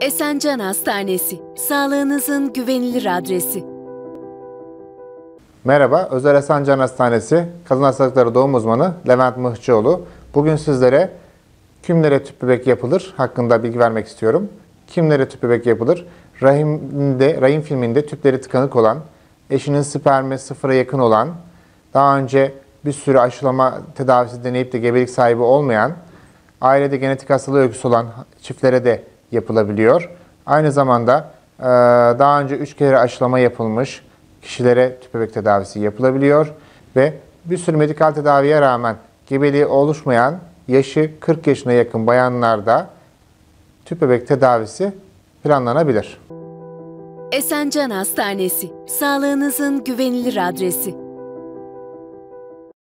Esencan Hastanesi, sağlığınızın güvenilir adresi. Merhaba, Özel Esencan Hastanesi Kadın Hastalıkları Doğum Uzmanı Levent Mıhçıoğlu. Bugün sizlere kimlere tüp bebek yapılır hakkında bilgi vermek istiyorum. Kimlere tüp bebek yapılır? Rahimde, rahim filminde tüpleri tıkanık olan, eşinin spermi sıfıra yakın olan, daha önce bir sürü aşılama tedavisi deneyip de gebelik sahibi olmayan, ailede genetik hastalığı öyküsü olan çiftlere de yapılabiliyor. Aynı zamanda e, daha önce 3 kere aşılama yapılmış kişilere tüp bebek tedavisi yapılabiliyor ve bir sürü medikal tedaviye rağmen gebeliği oluşmayan yaşı 40 yaşına yakın bayanlarda tüp bebek tedavisi planlanabilir. Esencan Hastanesi, sağlığınızın güvenilir adresi.